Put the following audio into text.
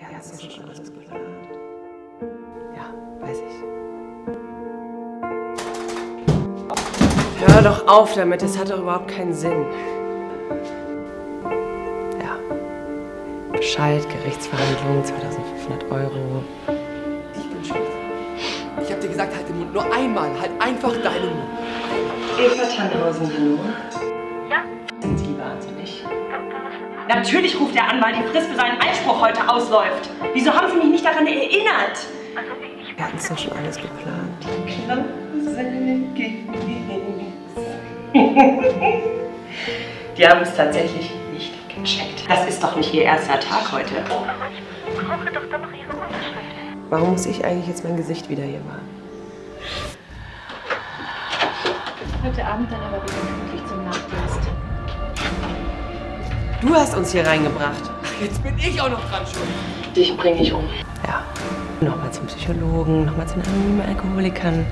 Ja, das ist schon alles geplant. Ja, weiß ich. Hör doch auf damit, das hat doch überhaupt keinen Sinn. Ja. Bescheid, Gerichtsverhandlung, 2500 Euro. Ich bin schuld. Ich hab dir gesagt, halt den Mund. Nur einmal. Halt einfach deinen Mund. Eva Tannhausen, hallo. Natürlich ruft er an, weil die Frist für seinen Einspruch heute ausläuft. Wieso haben Sie mich nicht daran erinnert? Wir hatten es doch schon alles geplant. Die haben es tatsächlich nicht gecheckt. Das ist doch nicht Ihr erster Tag heute. Ich brauche doch dann noch Ihre Unterschrift. Warum muss ich eigentlich jetzt mein Gesicht wieder hier wahren? Heute Abend dann aber wieder Du hast uns hier reingebracht. Ach, jetzt bin ich auch noch dran schuld. Dich bringe ich um. Ja. Nochmal zum Psychologen, nochmal zu den anonymen Alkoholikern.